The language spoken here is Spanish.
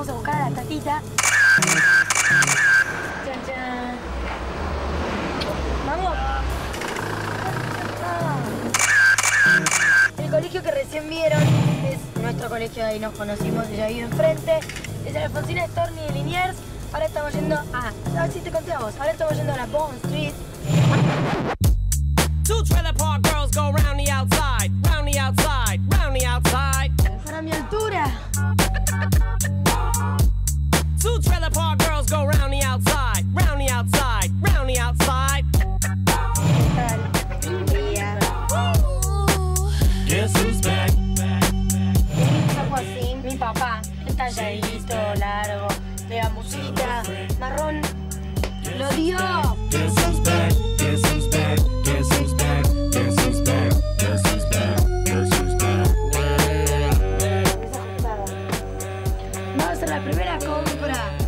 vamos a buscar a la tatita. Vamos. Ah. El colegio que recién vieron es nuestro colegio, ahí nos conocimos, ella vive enfrente. Es Alfonsina Storni de Liniers. Ahora estamos yendo a, a ver si te conté a ahora estamos yendo a la Bond Street. Two trailer park girls go round the outside, round the outside, round Así, mi papá, entalladito, largo, de gamusita, marrón. ¡Lo dio! Vamos a la primera compra.